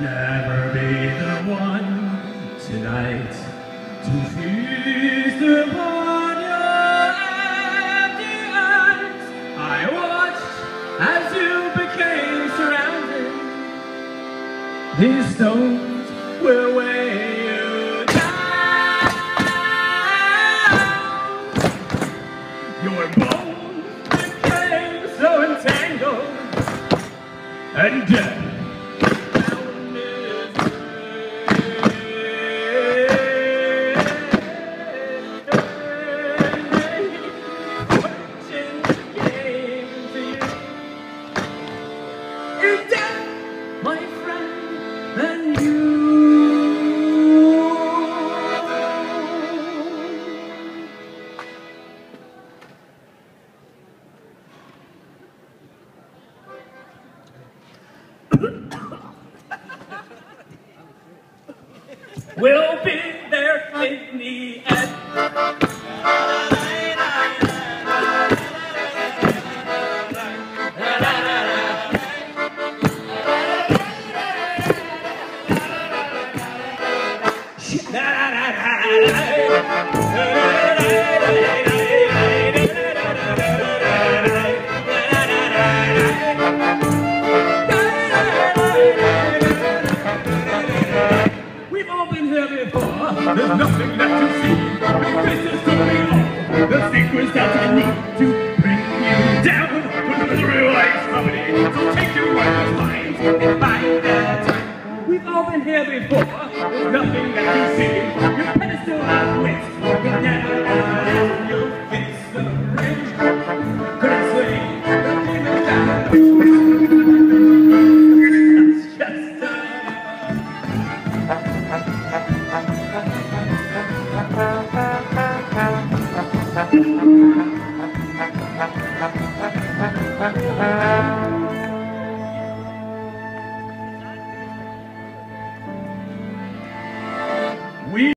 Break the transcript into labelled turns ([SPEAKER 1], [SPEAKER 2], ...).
[SPEAKER 1] never be the one tonight to feast upon your empty eyes. I watched as you became surrounded. These stones will weigh you down. Your bones became so entangled and death. We'll be there in the We've all been here before. There's nothing left to see. This is to be all. The secrets that I need to bring you down with the real life comedy. So take your words minds been here before. There's nothing that you see. Your pedestal of wit. Your down and your face the ring. Couldn't swing the demon down. Just a